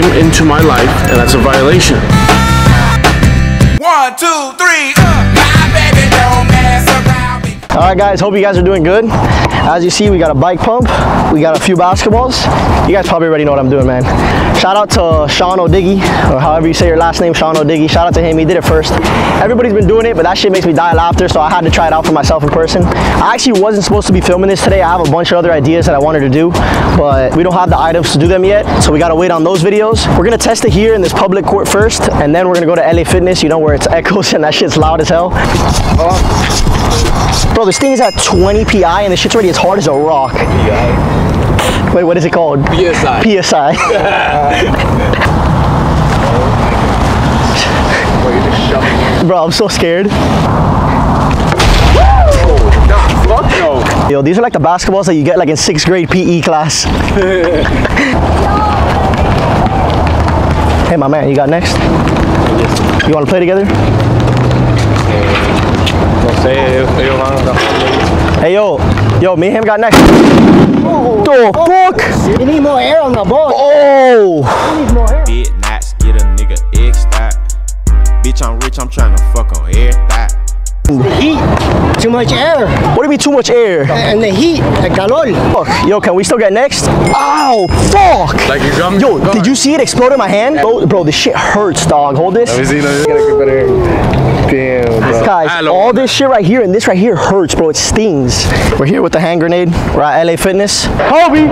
came into my life, and that's a violation. One, two, three, uh, my baby don't me. All right, guys, hope you guys are doing good. As you see, we got a bike pump, we got a few basketballs. You guys probably already know what I'm doing, man. Shout out to Sean Odigie, or however you say your last name, Sean Odigie. Shout out to him, he did it first. Everybody's been doing it, but that shit makes me die of laughter, so I had to try it out for myself in person. I actually wasn't supposed to be filming this today. I have a bunch of other ideas that I wanted to do, but we don't have the items to do them yet, so we gotta wait on those videos. We're gonna test it here in this public court first, and then we're gonna go to LA Fitness, you know, where it's echoes and that shit's loud as hell. Bro, this thing is at 20 PI and the shit's already as hard as a rock. Wait, what is it called? PSI. PSI. Bro, I'm so scared. Yo, these are like the basketballs that you get like in sixth grade PE class. hey, my man, you got next? You want to play together? No sé, ellos van Hey, yo, yo, me and him got next. the fuck? You need more air on the ball. Oh, Big knots, get a nigga X dot. Bitch, I'm rich, I'm tryna fuck on air much air. what do you mean too much air? And the heat. El calor. Fuck. Yo, can we still get next? Ow, fuck. Like your gum. Yo, did you see it explode in my hand? Bro, bro, this shit hurts, dog. Hold this. Let me see, let me get better. Damn, bro. Guys, all this shit right here and this right here hurts, bro. It stings. We're here with the hand grenade. We're at LA Fitness. Kobe!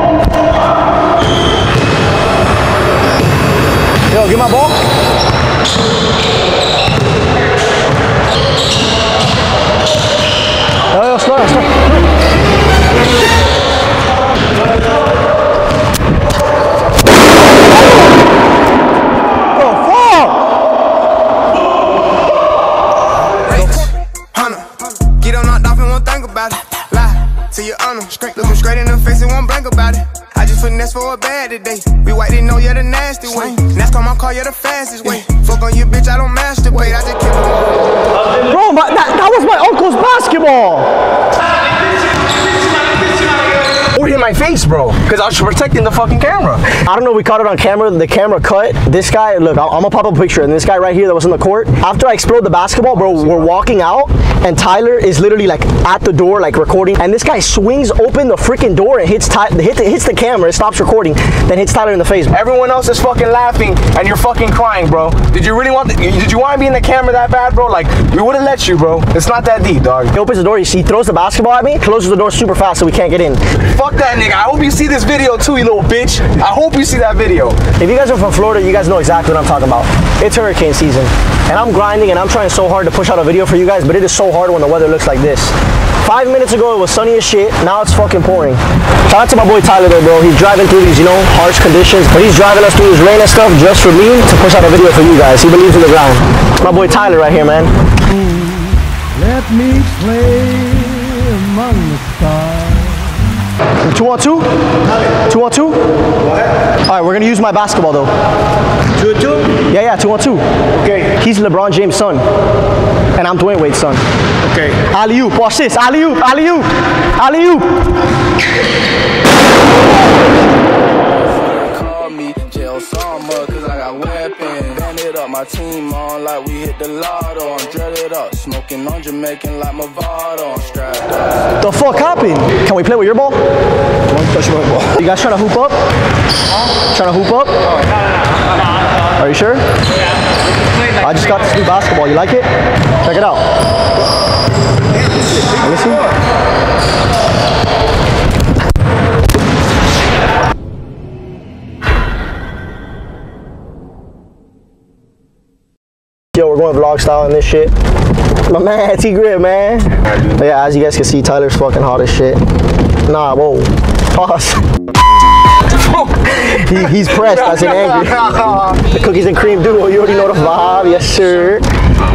Yo, get my ball. Straight look 'em straight in the face and won't blink about it. I just finesse for a bad today. We white didn't know you the nasty way. Next time I call you the fastest way. Fuck on you, bitch, I don't masturbate. I just keep it. Bro, my, that, that was my uncle's basketball. Or hit my face, bro. Because I was protecting the fucking camera. I don't know, we caught it on camera. The camera cut. This guy, look, I'm, gonna pop up a picture. And this guy right here that was in the court, after I explode the basketball, bro, we're walking out, and Tyler is literally like at the door, like recording. And this guy swings open the freaking door and hits, Ty- hit the, hits the camera, it stops recording, then hits Tyler in the face. Everyone else is fucking laughing and you're fucking crying, bro. Did you really want the, did you want to be in the camera that bad, bro? Like, we would have let you, bro. It's not that deep, dog. He opens the door, he, he throws the basketball at me, closes the door super fast so we can't get in. Fuck that nigga. I hope you see this video too, you little bitch. I hope you see that video. If you guys are from Florida, you guys know exactly what I'm talking about. It's hurricane season. And I'm grinding and I'm trying so hard to push out a video for you guys, but it is so hard when the weather looks like this. Five minutes ago it was sunny as shit, now it's fucking pouring. Shout out to my boy Tyler though, bro. He's driving through these, you know, harsh conditions, but he's driving us through this rain and stuff just for me to push out a video for you guys. He believes in the grind. My boy Tyler right here, man. Let me play among the stars. Two on two? Two on two? All right, we're gonna use my basketball though. Two, on two? Yeah, yeah, two on two. Okay. He's LeBron James' son, and I'm Dwyane Wade's son. Okay. Alley oop, watch this. Alley oop, alley oop, alley oop. Call me jail summer, cause I got weapons. Ran it up, my team on like we hit the lotto. I'm dreaded up, smoking on Jamaican like Movado. I'm strapped up. The fuck happened? Can we play with your ball? You guys trying to hoop up? Trying to hoop up? Are you sure? I just got this new basketball. You like it? Check it out. See. Vlog style in this shit. My man, T Grip, man. But yeah, as you guys can see, Tyler's fucking hot as shit. Nah, whoa. Pause. he, he's pressed, that's an angry. the cookies and cream duo, you already know the vibe, yes sir.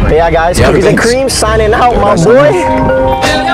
But yeah guys, cookies and cream signing out, my boy.